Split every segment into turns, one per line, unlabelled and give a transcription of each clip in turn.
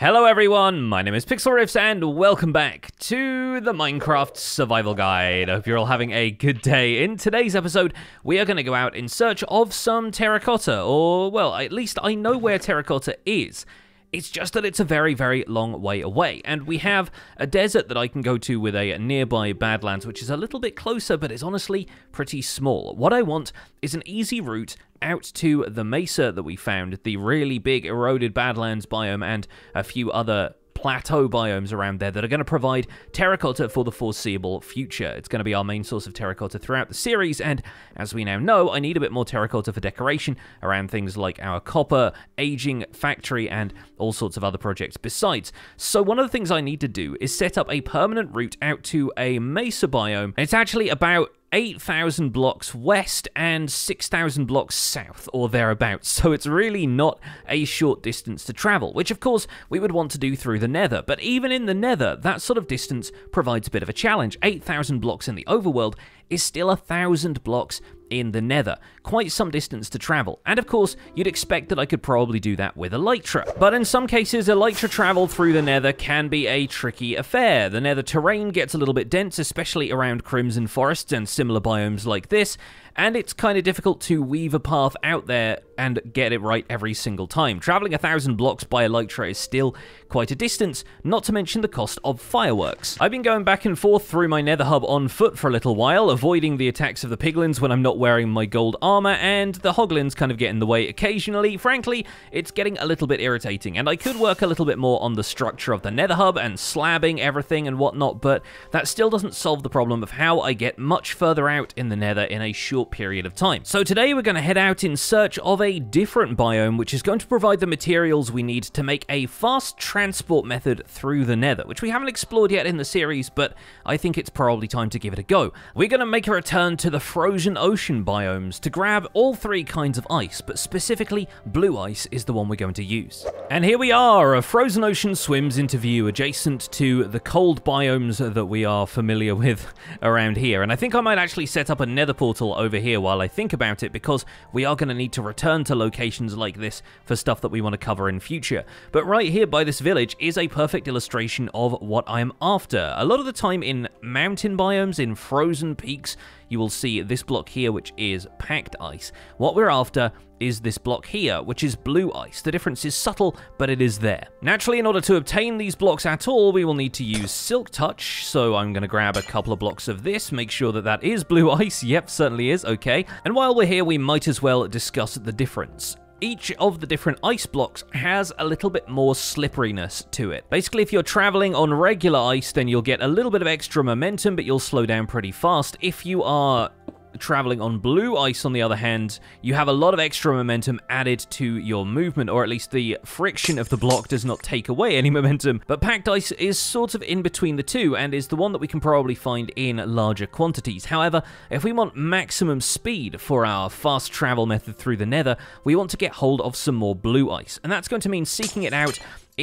Hello everyone, my name is Pixlriffs and welcome back to the Minecraft Survival Guide. I hope you're all having a good day. In today's episode, we are going to go out in search of some terracotta, or well, at least I know where terracotta is. It's just that it's a very, very long way away, and we have a desert that I can go to with a nearby Badlands, which is a little bit closer, but is honestly pretty small. What I want is an easy route out to the mesa that we found, the really big eroded Badlands biome, and a few other plateau biomes around there that are going to provide terracotta for the foreseeable future. It's going to be our main source of terracotta throughout the series, and as we now know, I need a bit more terracotta for decoration around things like our copper, aging factory, and all sorts of other projects besides. So one of the things I need to do is set up a permanent route out to a mesa biome. It's actually about 8,000 blocks west and 6,000 blocks south, or thereabouts, so it's really not a short distance to travel, which of course we would want to do through the nether. But even in the nether, that sort of distance provides a bit of a challenge. 8,000 blocks in the overworld is still a thousand blocks in the nether. Quite some distance to travel. And of course, you'd expect that I could probably do that with Elytra. But in some cases, Elytra travel through the nether can be a tricky affair. The nether terrain gets a little bit dense, especially around Crimson Forests and similar biomes like this, and it's kind of difficult to weave a path out there and get it right every single time. Traveling a thousand blocks by Elytra is still quite a distance, not to mention the cost of fireworks. I've been going back and forth through my nether hub on foot for a little while, avoiding the attacks of the piglins when I'm not wearing my gold armor, and the hoglins kind of get in the way occasionally. Frankly, it's getting a little bit irritating, and I could work a little bit more on the structure of the nether hub and slabbing everything and whatnot, but that still doesn't solve the problem of how I get much further out in the nether in a short period of time. So today we're going to head out in search of a different biome, which is going to provide the materials we need to make a fast transport method through the nether, which we haven't explored yet in the series, but I think it's probably time to give it a go. We're going to make a return to the frozen ocean biomes to grab all three kinds of ice, but specifically blue ice is the one we're going to use. And here we are, a frozen ocean swims into view adjacent to the cold biomes that we are familiar with around here. And I think I might actually set up a nether portal over here while I think about it because we are going to need to return to locations like this for stuff that we want to cover in future. But right here by this village is a perfect illustration of what I'm after. A lot of the time in mountain biomes, in frozen peaks, you will see this block here, which is packed ice. What we're after is this block here, which is blue ice. The difference is subtle, but it is there. Naturally, in order to obtain these blocks at all, we will need to use Silk Touch, so I'm going to grab a couple of blocks of this, make sure that that is blue ice. Yep, certainly is, okay. And while we're here, we might as well discuss the difference each of the different ice blocks has a little bit more slipperiness to it. Basically, if you're traveling on regular ice, then you'll get a little bit of extra momentum, but you'll slow down pretty fast. If you are traveling on blue ice, on the other hand, you have a lot of extra momentum added to your movement, or at least the friction of the block does not take away any momentum. But packed ice is sort of in between the two, and is the one that we can probably find in larger quantities. However, if we want maximum speed for our fast travel method through the nether, we want to get hold of some more blue ice, and that's going to mean seeking it out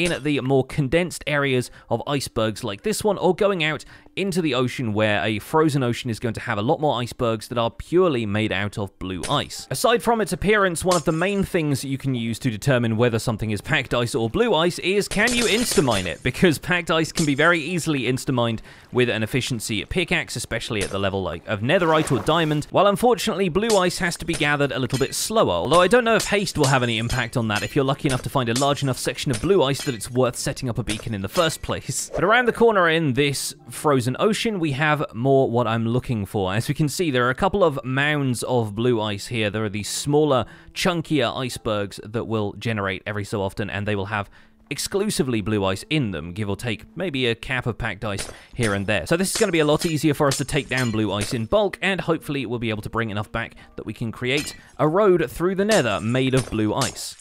in the more condensed areas of icebergs like this one, or going out into the ocean where a frozen ocean is going to have a lot more icebergs that are purely made out of blue ice. Aside from its appearance, one of the main things you can use to determine whether something is packed ice or blue ice is can you instamine it? Because packed ice can be very easily instamined with an efficiency pickaxe, especially at the level like of netherite or diamond, while unfortunately blue ice has to be gathered a little bit slower, although I don't know if haste will have any impact on that if you're lucky enough to find a large enough section of blue ice that it's worth setting up a beacon in the first place. But around the corner in this frozen ocean, we have more what I'm looking for. As we can see, there are a couple of mounds of blue ice here. There are these smaller, chunkier icebergs that will generate every so often, and they will have exclusively blue ice in them, give or take maybe a cap of packed ice here and there. So this is going to be a lot easier for us to take down blue ice in bulk, and hopefully we'll be able to bring enough back that we can create a road through the nether made of blue ice.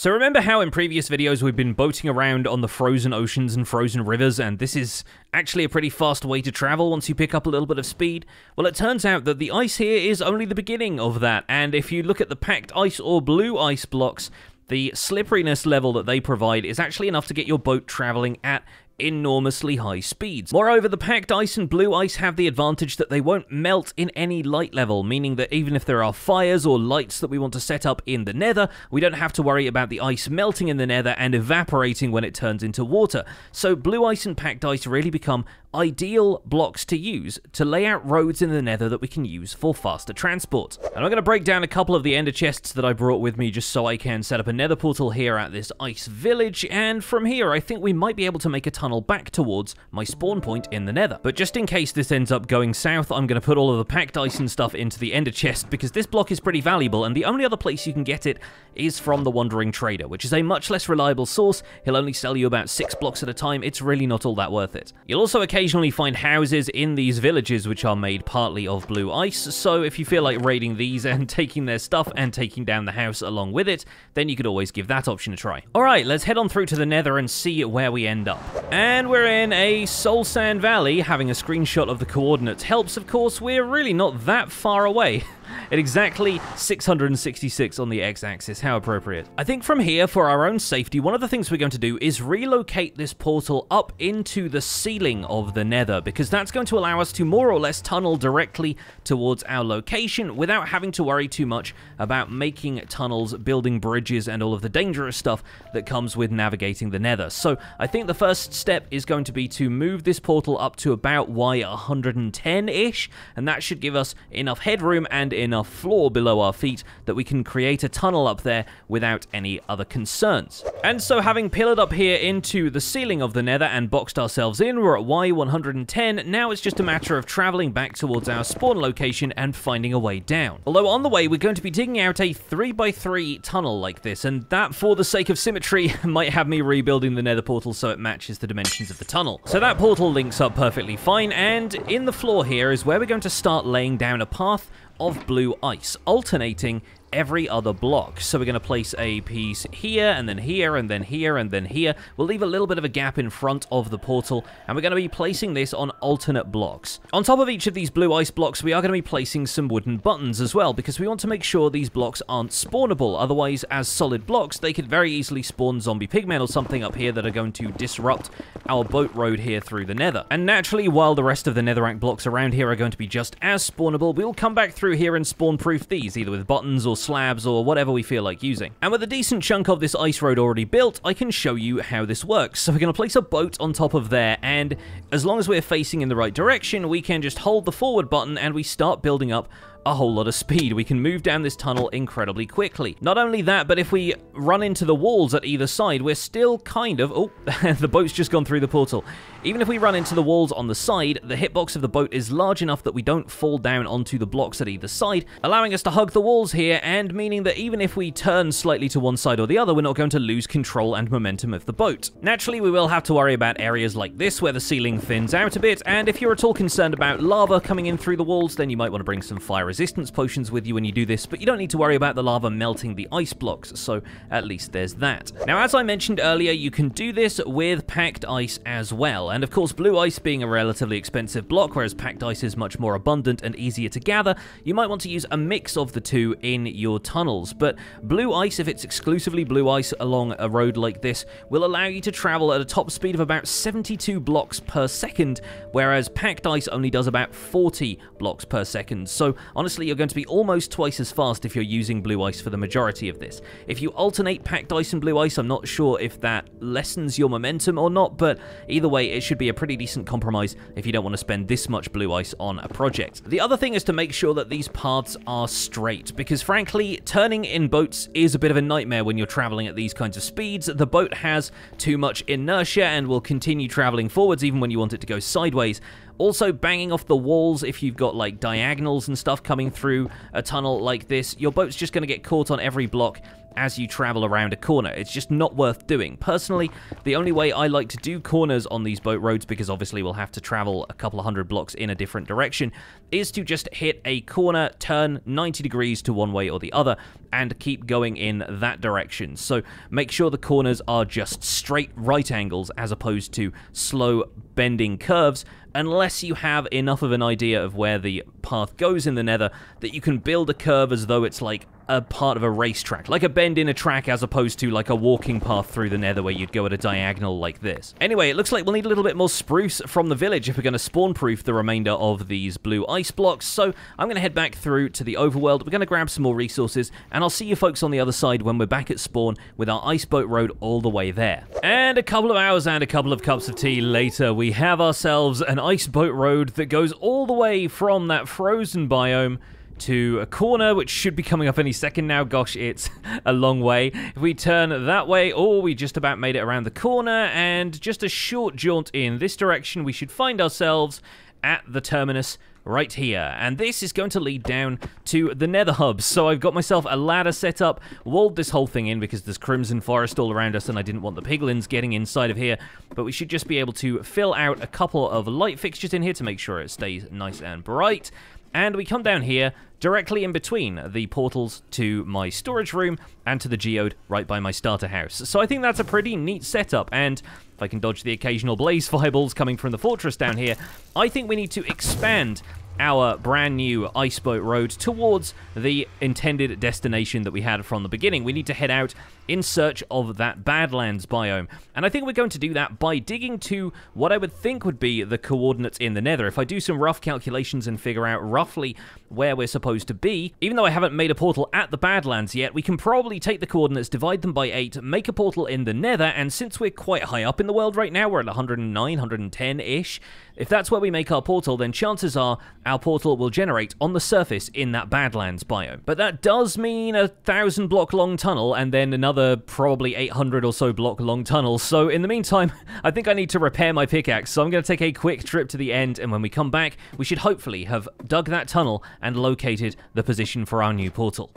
So remember how in previous videos we've been boating around on the frozen oceans and frozen rivers, and this is actually a pretty fast way to travel once you pick up a little bit of speed? Well, it turns out that the ice here is only the beginning of that, and if you look at the packed ice or blue ice blocks, the slipperiness level that they provide is actually enough to get your boat traveling at enormously high speeds. Moreover, the packed ice and blue ice have the advantage that they won't melt in any light level, meaning that even if there are fires or lights that we want to set up in the nether, we don't have to worry about the ice melting in the nether and evaporating when it turns into water. So blue ice and packed ice really become ideal blocks to use to lay out roads in the nether that we can use for faster transport. And I'm going to break down a couple of the ender chests that I brought with me just so I can set up a nether portal here at this ice village, and from here I think we might be able to make a tunnel back towards my spawn point in the nether. But just in case this ends up going south, I'm going to put all of the packed ice and stuff into the ender chest because this block is pretty valuable, and the only other place you can get it is from the Wandering Trader, which is a much less reliable source. He'll only sell you about six blocks at a time. It's really not all that worth it. You'll also occasionally find houses in these villages which are made partly of blue ice, so if you feel like raiding these and taking their stuff and taking down the house along with it, then you could always give that option a try. Alright, let's head on through to the nether and see where we end up. And we're in a Soul Sand Valley, having a screenshot of the coordinates helps, of course, we're really not that far away. at exactly 666 on the x-axis. How appropriate. I think from here, for our own safety, one of the things we're going to do is relocate this portal up into the ceiling of the nether, because that's going to allow us to more or less tunnel directly towards our location without having to worry too much about making tunnels, building bridges, and all of the dangerous stuff that comes with navigating the nether. So I think the first step is going to be to move this portal up to about Y110-ish, and that should give us enough headroom and enough floor below our feet that we can create a tunnel up there without any other concerns. And so having pillared up here into the ceiling of the nether and boxed ourselves in, we're at Y110, now it's just a matter of traveling back towards our spawn location and finding a way down. Although on the way, we're going to be digging out a 3x3 tunnel like this, and that, for the sake of symmetry, might have me rebuilding the nether portal so it matches the dimensions of the tunnel. So that portal links up perfectly fine, and in the floor here is where we're going to start laying down a path of blue ice, alternating every other block. So we're going to place a piece here, and then here, and then here, and then here. We'll leave a little bit of a gap in front of the portal, and we're going to be placing this on alternate blocks. On top of each of these blue ice blocks, we are going to be placing some wooden buttons as well, because we want to make sure these blocks aren't spawnable. Otherwise, as solid blocks, they could very easily spawn zombie pigmen or something up here that are going to disrupt our boat road here through the nether. And naturally, while the rest of the netherrack blocks around here are going to be just as spawnable, we'll come back through here and spawn-proof these, either with buttons or slabs or whatever we feel like using. And with a decent chunk of this ice road already built, I can show you how this works. So we're going to place a boat on top of there, and as long as we're facing in the right direction, we can just hold the forward button and we start building up a whole lot of speed. We can move down this tunnel incredibly quickly. Not only that, but if we run into the walls at either side, we're still kind of... Oh, the boat's just gone through the portal. Even if we run into the walls on the side, the hitbox of the boat is large enough that we don't fall down onto the blocks at either side, allowing us to hug the walls here, and meaning that even if we turn slightly to one side or the other, we're not going to lose control and momentum of the boat. Naturally, we will have to worry about areas like this, where the ceiling thins out a bit, and if you're at all concerned about lava coming in through the walls, then you might want to bring some fire resistance potions with you when you do this, but you don't need to worry about the lava melting the ice blocks, so at least there's that. Now, as I mentioned earlier, you can do this with packed ice as well, and of course, blue ice being a relatively expensive block, whereas packed ice is much more abundant and easier to gather, you might want to use a mix of the two in your tunnels. But blue ice, if it's exclusively blue ice along a road like this, will allow you to travel at a top speed of about 72 blocks per second, whereas packed ice only does about 40 blocks per second. So honestly, you're going to be almost twice as fast if you're using blue ice for the majority of this. If you alternate packed ice and blue ice, I'm not sure if that lessens your momentum or not, but either way, it should be a pretty decent compromise if you don't want to spend this much blue ice on a project. The other thing is to make sure that these paths are straight, because frankly, turning in boats is a bit of a nightmare when you're traveling at these kinds of speeds. The boat has too much inertia and will continue traveling forwards even when you want it to go sideways, also, banging off the walls if you've got like diagonals and stuff coming through a tunnel like this, your boat's just going to get caught on every block as you travel around a corner. It's just not worth doing. Personally, the only way I like to do corners on these boat roads, because obviously we'll have to travel a couple of hundred blocks in a different direction, is to just hit a corner, turn 90 degrees to one way or the other, and keep going in that direction. So make sure the corners are just straight right angles as opposed to slow bending curves, unless you have enough of an idea of where the path goes in the nether that you can build a curve as though it's like a part of a racetrack, like a bend in a track as opposed to like a walking path through the nether where you'd go at a diagonal like this. Anyway, it looks like we'll need a little bit more spruce from the village if we're going to spawn-proof the remainder of these blue ice blocks, so I'm going to head back through to the overworld, we're going to grab some more resources, and I'll see you folks on the other side when we're back at spawn with our ice boat road all the way there. And a couple of hours and a couple of cups of tea later, we have ourselves an ice boat road that goes all the way from that frozen biome to a corner, which should be coming up any second now. Gosh, it's a long way. If we turn that way, oh, we just about made it around the corner, and just a short jaunt in this direction, we should find ourselves at the terminus right here. And this is going to lead down to the nether hubs. So I've got myself a ladder set up, walled this whole thing in because there's crimson forest all around us and I didn't want the piglins getting inside of here. But we should just be able to fill out a couple of light fixtures in here to make sure it stays nice and bright. And we come down here, directly in between the portals to my storage room and to the geode right by my starter house. So I think that's a pretty neat setup, and if I can dodge the occasional blaze fireballs coming from the fortress down here, I think we need to expand our brand new iceboat road towards the intended destination that we had from the beginning. We need to head out in search of that Badlands biome. And I think we're going to do that by digging to what I would think would be the coordinates in the nether. If I do some rough calculations and figure out roughly where we're supposed to be, even though I haven't made a portal at the Badlands yet, we can probably take the coordinates, divide them by 8, make a portal in the nether, and since we're quite high up in the world right now, we're at 109, 110-ish, if that's where we make our portal, then chances are our portal will generate on the surface in that Badlands biome. But that does mean a thousand block long tunnel and then another probably 800 or so block long tunnel. So in the meantime, I think I need to repair my pickaxe. So I'm going to take a quick trip to the end and when we come back, we should hopefully have dug that tunnel and located the position for our new portal.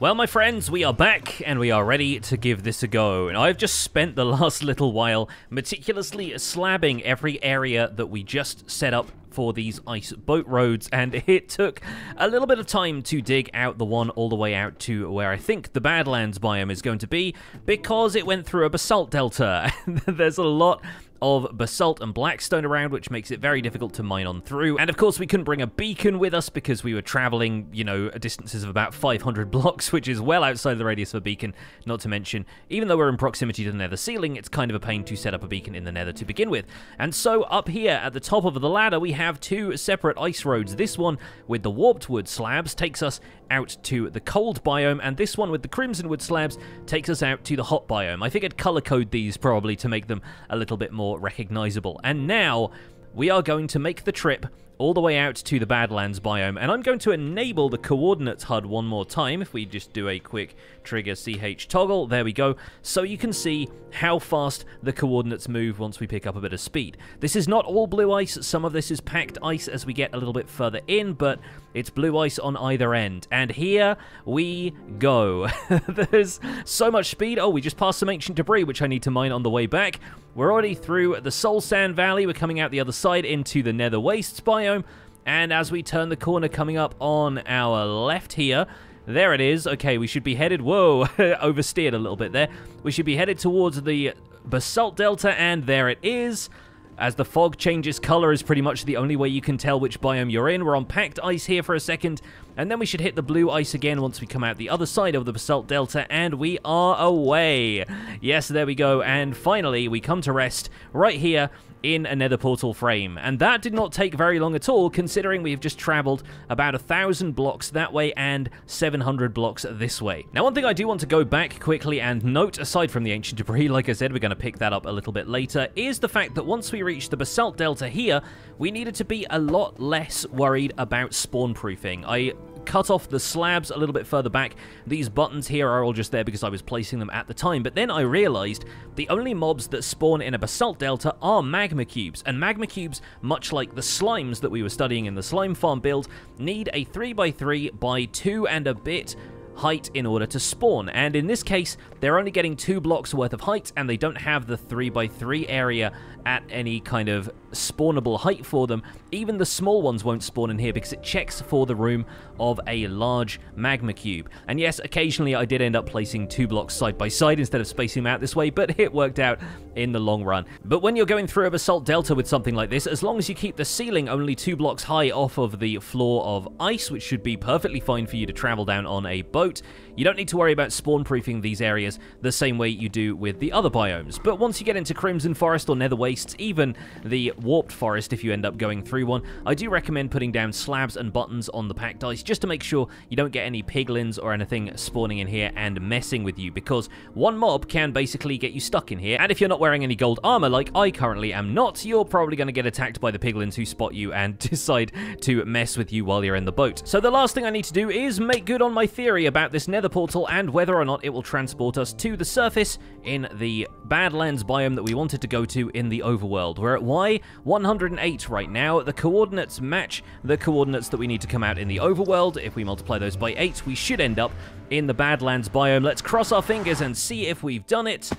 Well, my friends, we are back, and we are ready to give this a go. And I've just spent the last little while meticulously slabbing every area that we just set up for these ice boat roads, and it took a little bit of time to dig out the one all the way out to where I think the Badlands biome is going to be, because it went through a basalt delta. There's a lot of basalt and blackstone around, which makes it very difficult to mine on through. And of course, we couldn't bring a beacon with us because we were traveling, you know, distances of about 500 blocks, which is well outside the radius of a beacon. Not to mention, even though we're in proximity to the nether ceiling, it's kind of a pain to set up a beacon in the nether to begin with. And so up here at the top of the ladder, we have two separate ice roads. This one with the warped wood slabs takes us out to the cold biome, and this one with the crimson wood slabs takes us out to the hot biome. I figured color code these probably to make them a little bit more recognizable. And now we are going to make the trip all the way out to the Badlands biome, and I'm going to enable the coordinates HUD one more time, if we just do a quick trigger CH toggle, there we go, so you can see how fast the coordinates move once we pick up a bit of speed. This is not all blue ice, some of this is packed ice as we get a little bit further in, but it's blue ice on either end, and here we go. There's so much speed, oh, we just passed some ancient debris, which I need to mine on the way back. We're already through the Soul Sand Valley, we're coming out the other side into the Nether Wastes biome, biome. And as we turn the corner coming up on our left here, there it is. Okay, we should be headed... Whoa, oversteered a little bit there. We should be headed towards the Basalt Delta, and there it is. As the fog changes color is pretty much the only way you can tell which biome you're in. We're on packed ice here for a second, and then we should hit the blue ice again once we come out the other side of the Basalt Delta, and we are away. Yes, there we go, and finally we come to rest right here in a nether portal frame. And that did not take very long at all, considering we've just traveled about a thousand blocks that way and 700 blocks this way. Now, one thing I do want to go back quickly and note, aside from the ancient debris, like I said, we're going to pick that up a little bit later, is the fact that once we reach the basalt delta here, we needed to be a lot less worried about spawn proofing. I cut off the slabs a little bit further back. These buttons here are all just there because I was placing them at the time, but then I realized the only mobs that spawn in a basalt delta are magma cubes, and magma cubes, much like the slimes that we were studying in the slime farm build, need a 3x3 by 2 and a bit height in order to spawn. And in this case, they're only getting two blocks worth of height, and they don't have the 3x3 area at any kind of spawnable height for them. Even the small ones won't spawn in here because it checks for the room of a large magma cube. And yes, occasionally I did end up placing two blocks side by side instead of spacing them out this way, but it worked out in the long run. But when you're going through a basalt delta with something like this, as long as you keep the ceiling only two blocks high off of the floor of ice, which should be perfectly fine for you to travel down on a boat, you don't need to worry about spawn proofing these areas the same way you do with the other biomes. But once you get into Crimson Forest or Nether Wastes, even the Warped Forest if you end up going through one, I do recommend putting down slabs and buttons on the packed ice just to make sure you don't get any piglins or anything spawning in here and messing with you because one mob can basically get you stuck in here and if you're not wearing any gold armor like I currently am not, you're probably going to get attacked by the piglins who spot you and decide to mess with you while you're in the boat. So the last thing I need to do is make good on my theory about this nether portal and whether or not it will transport us to the surface in the Badlands biome that we wanted to go to in the overworld. We're at Y108 right now. The coordinates match the coordinates that we need to come out in the overworld. If we multiply those by 8, we should end up in the Badlands biome. Let's cross our fingers and see if we've done it.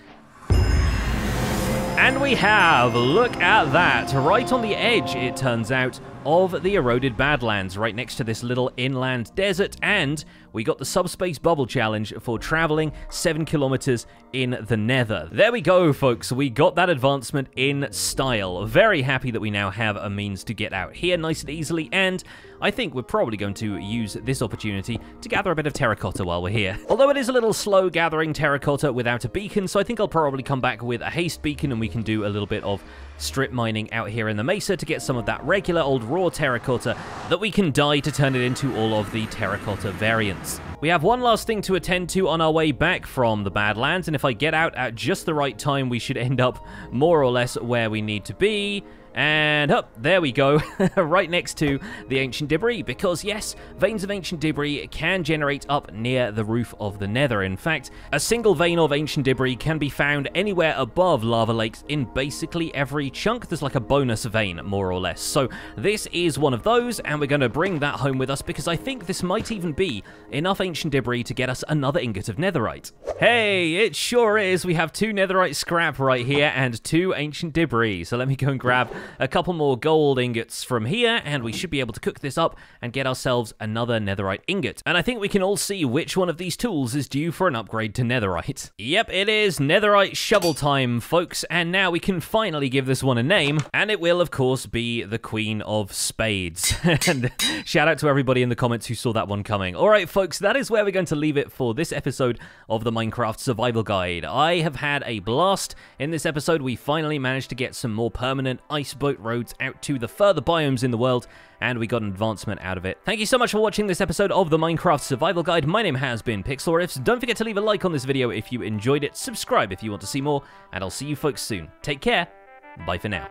And we have! Look at that! Right on the edge, it turns out, of the eroded Badlands, right next to this little inland desert, and we got the Subspace Bubble Challenge for traveling 7 kilometers in the Nether. There we go, folks. We got that advancement in style. Very happy that we now have a means to get out here nice and easily, and I think we're probably going to use this opportunity to gather a bit of terracotta while we're here. Although it is a little slow gathering terracotta without a beacon, so I think I'll probably come back with a haste beacon and we can do a little bit of strip mining out here in the mesa to get some of that regular old raw terracotta that we can dye to turn it into all of the terracotta variants. We have one last thing to attend to on our way back from the Badlands, and if I get out at just the right time, we should end up more or less where we need to be. And up, there we go, right next to the ancient debris, because yes, veins of ancient debris can generate up near the roof of the nether. In fact, a single vein of ancient debris can be found anywhere above lava lakes in basically every chunk. There's like a bonus vein, more or less. So this is one of those, and we're going to bring that home with us, because I think this might even be enough ancient debris to get us another ingot of netherite. Hey, it sure is. We have two netherite scrap right here, and two ancient debris. So let me go and grab a couple more gold ingots from here, and we should be able to cook this up and get ourselves another netherite ingot. And I think we can all see which one of these tools is due for an upgrade to netherite. Yep, it is netherite shovel time, folks, and now we can finally give this one a name, and it will, of course, be the Queen of Spades. and shout out to everybody in the comments who saw that one coming. All right, folks, that is where we're going to leave it for this episode of the Minecraft Survival Guide. I have had a blast in this episode. We finally managed to get some more permanent ice boat roads out to the further biomes in the world, and we got an advancement out of it. Thank you so much for watching this episode of the Minecraft Survival Guide. My name has been Pixlriffs. Don't forget to leave a like on this video if you enjoyed it, subscribe if you want to see more, and I'll see you folks soon. Take care. Bye for now.